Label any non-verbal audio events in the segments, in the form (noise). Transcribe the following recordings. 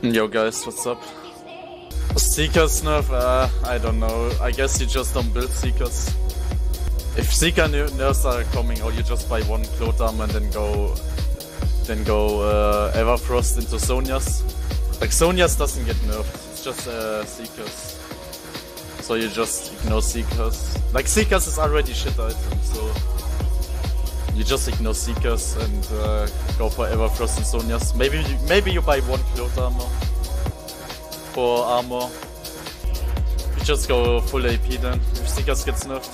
Yo guys, what's up? Seekers nerf? Uh, I don't know. I guess you just don't build Seekers. If Seeker nerfs are coming, or you just buy one Clotham and then go then go uh, Everfrost into Zhonya's. Like Zhonya's doesn't get nerfed, it's just uh, Seekers. So you just ignore Seekers. Like Seekers is already shit item, so you just ignore Seekers and uh, go for Everfrost and Zhonya's. Maybe maybe you buy one cloth armor for armor. You just go full AP then if Seekers gets nerfed.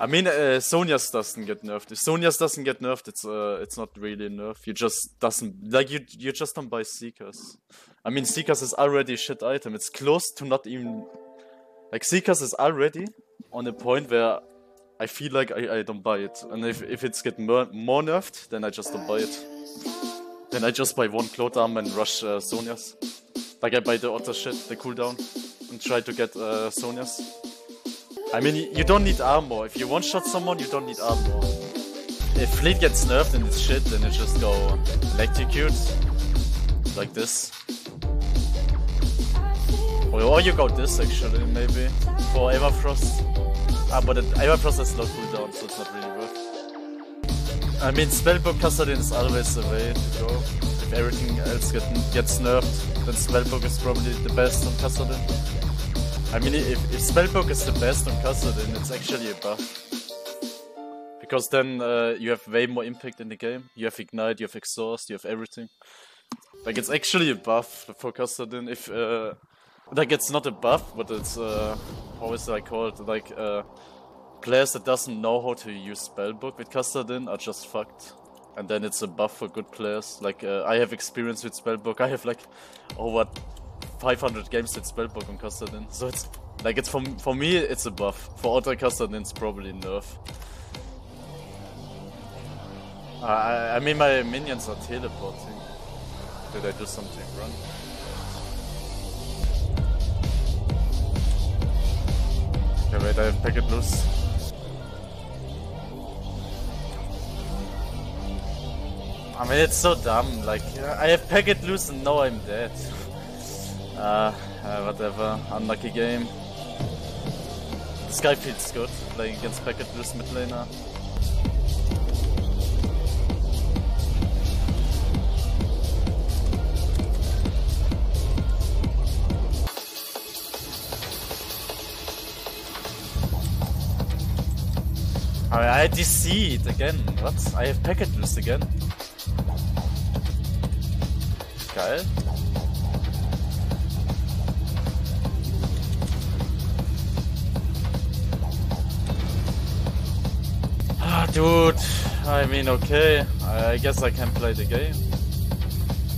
I mean, uh, Zhonya's doesn't get nerfed. If Zhonya's doesn't get nerfed, it's uh, it's not really nerf. You just doesn't like you you just don't buy Seekers. I mean, Seekers is already a shit item. It's close to not even like Seekers is already on a point where I feel like I, I don't buy it. And if, if it's get more, more nerfed, then I just don't buy it. Then I just buy one Cloth Arm and rush uh, Zhonya's. Like I buy the Otter shit, the cooldown, and try to get uh, Zhonya's. I mean, you don't need armor. If you one-shot someone, you don't need armor. If Fleet gets nerfed and it's shit, then you just go electrocute. Like this. Or you go this actually, maybe. For Everfrost. Ah, but it, Everfrost has no cooldown, so it's not really worth. I mean, Spellbook Kassadin is always the way to go. If everything else get, gets nerfed, then Spellbook is probably the best on Kassadin. I mean, if, if Spellbook is the best on Kassadin, it's actually a buff. Because then uh, you have way more impact in the game. You have Ignite, you have Exhaust, you have everything. Like, it's actually a buff for Kassadin if... Uh, like, it's not a buff, but it's... Uh, how is I called? Like, uh, players that doesn't know how to use Spellbook with Kassadin are just fucked. And then it's a buff for good players. Like, uh, I have experience with Spellbook. I have like over 500 games with Spellbook on Kassadin. So it's like, it's for, for me, it's a buff. For other Kassadin, it's probably nerf. I, I mean, my minions are teleporting. Did I do something wrong? I have packet loose. I mean, it's so dumb. Like, I have packet loose and now I'm dead. (laughs) uh, uh, whatever. Unlucky game. This guy feels good playing against packet loose mid laner. I DC it again. What? I have packet list again. Geil. Ah, dude. I mean, okay. I guess I can play the game.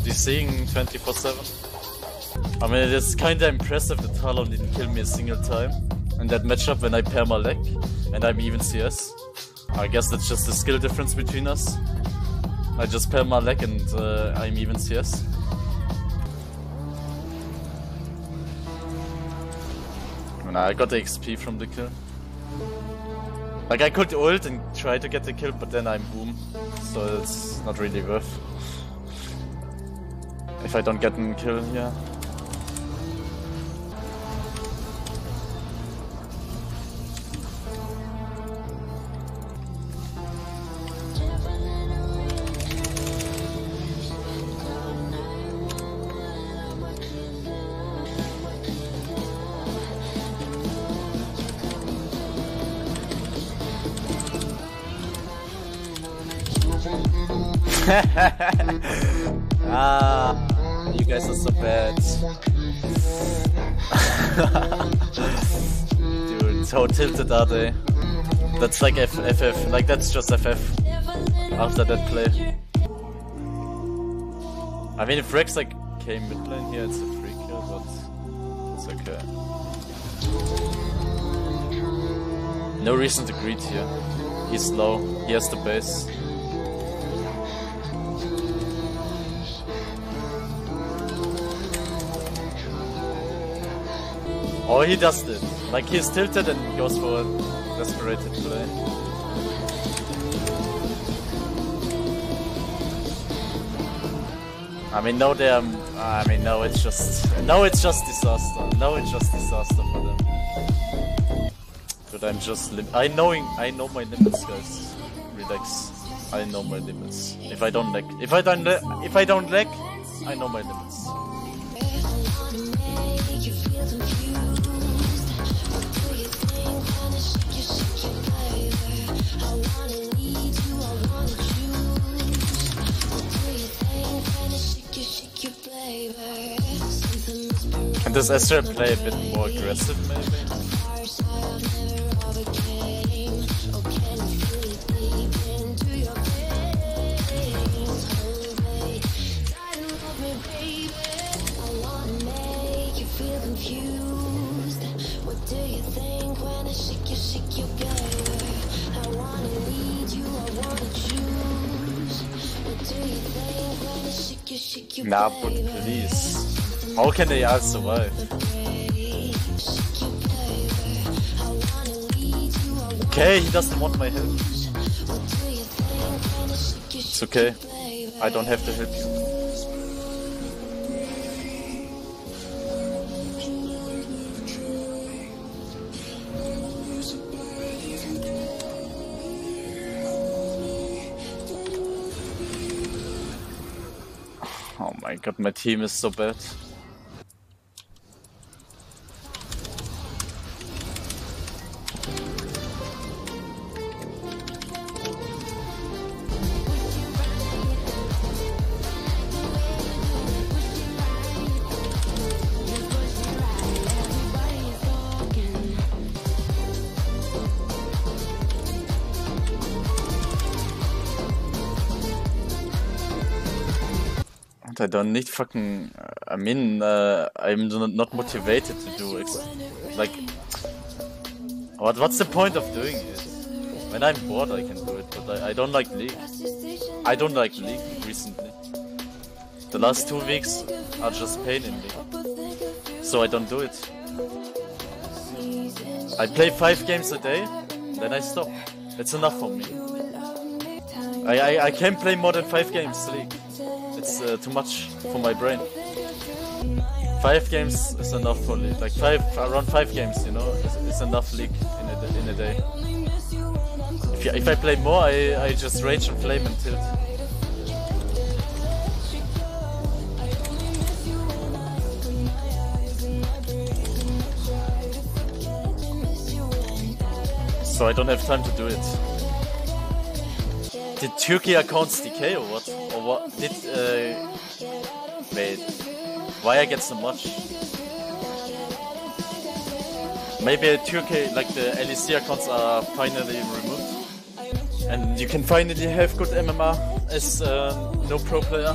DCing 24-7. I mean, it is kinda impressive that Talon didn't kill me a single time. In that matchup when I pair my leg and I'm even CS. I guess that's just the skill difference between us. I just perma leg and uh, I'm even CS. Nah, I got the XP from the kill. Like I could ult and try to get the kill, but then I'm boom. So it's not really worth. If I don't get a kill here. (laughs) ah, you guys are so bad. (laughs) Dude, so tilted are they? That's like F FF, like that's just FF after that play. I mean, if Rex like came mid lane here, it's a free kill, but it's okay. No reason to greet here. He's low, he has the base. Oh, he does it. Like he's tilted and goes for a desperated play. I mean, no, they're I mean, no, it's just no, it's just disaster. No, it's just disaster for them. But I'm just I knowing I know my limits, guys. Relax. I know my limits. If I don't lag, if I don't if I don't lag, I know my limits. This Esther play a bit more aggressive, maybe? Nah, but please. How can they all survive? Okay, he doesn't want my help. It's okay. I don't have to help you. Oh my god, my team is so bad. I don't need fucking. I mean, uh, I'm not motivated to do it. like. What what's the point of doing it? When I'm bored, I can do it, but I, I don't like League. I don't like League recently. The last two weeks are just pain in me, so I don't do it. I play five games a day, then I stop. It's enough for me. I I, I can't play more than five games League. It's uh, too much for my brain. Five games is enough for league. Like five, around five games, you know, it's, is enough league in a, in a day. If, you, if I play more, I, I just rage and flame and tilt. So I don't have time to do it. Did Turkey accounts decay or what? What? Did uh, wait? Why I get so much? Maybe Turkey, like the LEC accounts are finally removed, and you can finally have good MMR as uh, no pro player.